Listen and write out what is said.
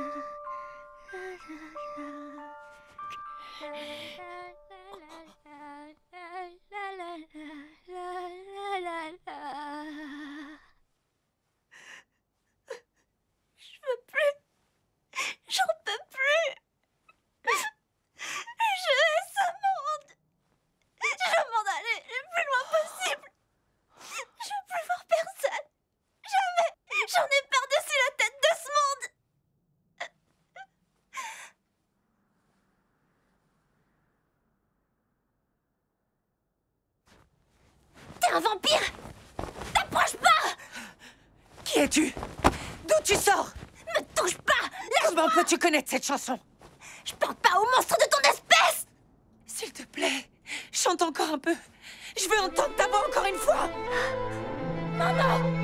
Da da da da da un vampire T'approches pas Qui es-tu? D'où tu sors? Me touche pas! Comment peux-tu connaître cette chanson? Je parle pas au monstre de ton espèce! S'il te plaît, chante encore un peu. Je veux entendre ta voix encore une fois. Maman